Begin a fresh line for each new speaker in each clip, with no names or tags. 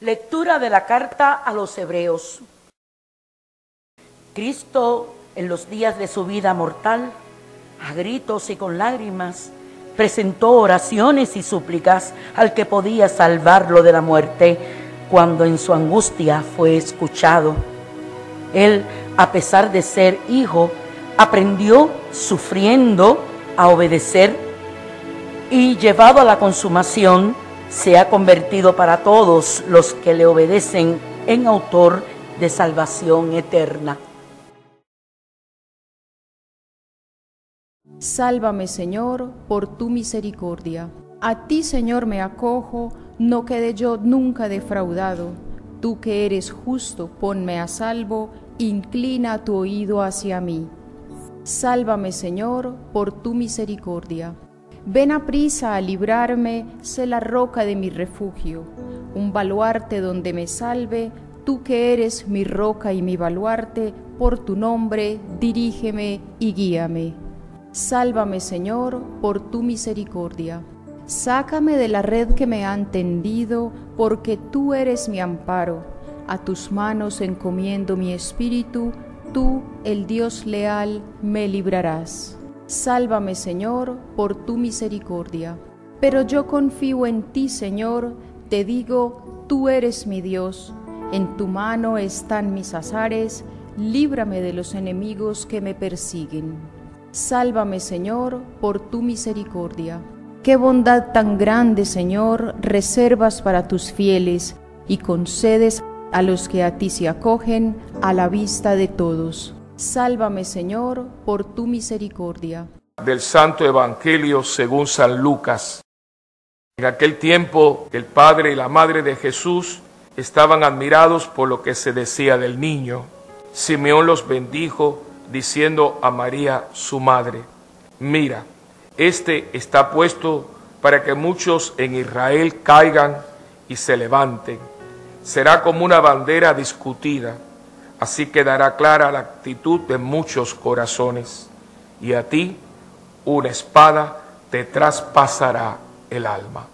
Lectura de la carta a los hebreos. Cristo en los días de su vida mortal, a gritos y con lágrimas, presentó oraciones y súplicas al que podía salvarlo de la muerte cuando en su angustia fue escuchado. Él, a pesar de ser hijo, aprendió sufriendo a obedecer y llevado a la consumación, se ha convertido para todos los que le obedecen en autor de salvación eterna.
Sálvame, Señor, por tu misericordia. A ti, Señor, me acojo, no quede yo nunca defraudado. Tú que eres justo, ponme a salvo, inclina tu oído hacia mí. Sálvame, Señor, por tu misericordia. Ven a prisa a librarme, sé la roca de mi refugio, un baluarte donde me salve, tú que eres mi roca y mi baluarte, por tu nombre dirígeme y guíame. Sálvame, Señor, por tu misericordia. Sácame de la red que me han tendido, porque tú eres mi amparo. A tus manos encomiendo mi espíritu, tú, el Dios leal, me librarás. Sálvame, Señor, por tu misericordia. Pero yo confío en ti, Señor, te digo, tú eres mi Dios. En tu mano están mis azares, líbrame de los enemigos que me persiguen. Sálvame, Señor, por tu misericordia. Qué bondad tan grande, Señor, reservas para tus fieles y concedes a los que a ti se acogen a la vista de todos. Sálvame, Señor, por tu misericordia.
Del Santo Evangelio según San Lucas. En aquel tiempo el padre y la madre de Jesús estaban admirados por lo que se decía del niño. Simeón los bendijo diciendo a María, su madre, mira, este está puesto para que muchos en Israel caigan y se levanten. Será como una bandera discutida Así quedará clara la actitud de muchos corazones y a ti una espada te traspasará el alma.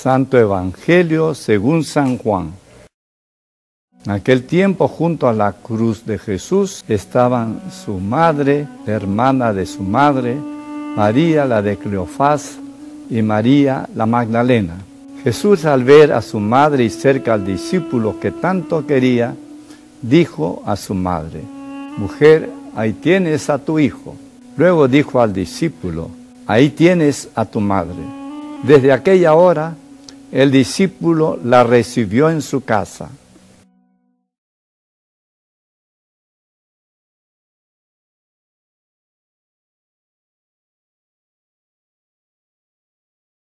Santo Evangelio según San Juan. En aquel tiempo junto a la cruz de Jesús estaban su madre, hermana de su madre, María la de Cleofás y María la Magdalena. Jesús al ver a su madre y cerca al discípulo que tanto quería, dijo a su madre, Mujer, ahí tienes a tu hijo. Luego dijo al discípulo, Ahí tienes a tu madre. Desde aquella hora el discípulo la recibió en su casa.